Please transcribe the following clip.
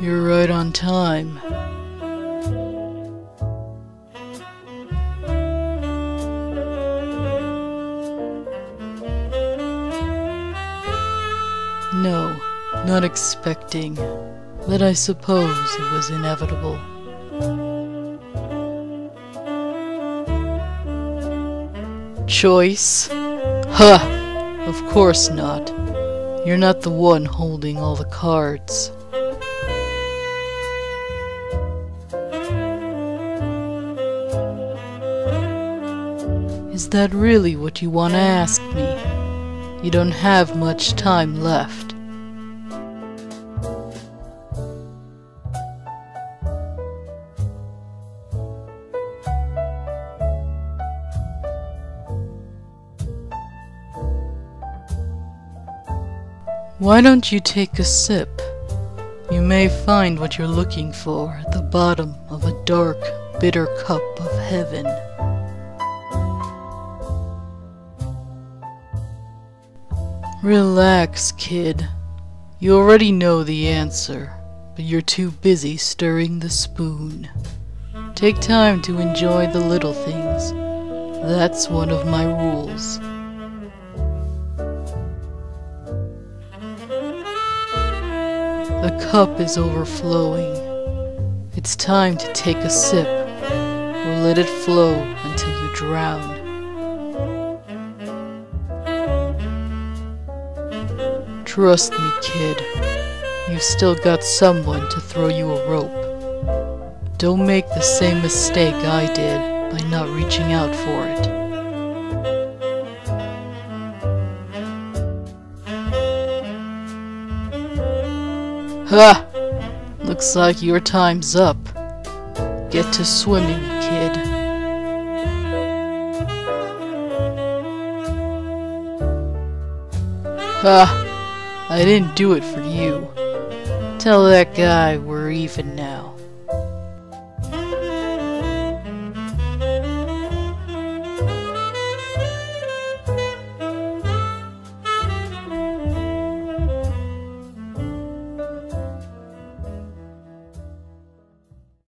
You're right on time. No, not expecting, but I suppose it was inevitable. Choice? Huh! Of course not. You're not the one holding all the cards. Is that really what you want to ask me? You don't have much time left. Why don't you take a sip? You may find what you're looking for at the bottom of a dark, bitter cup of heaven. Relax, kid. You already know the answer, but you're too busy stirring the spoon. Take time to enjoy the little things. That's one of my rules. The cup is overflowing. It's time to take a sip, or let it flow until you drown. Trust me, kid. You've still got someone to throw you a rope. Don't make the same mistake I did by not reaching out for it. Ha! Looks like your time's up. Get to swimming, kid. Ha! I didn't do it for you. Tell that guy we're even now.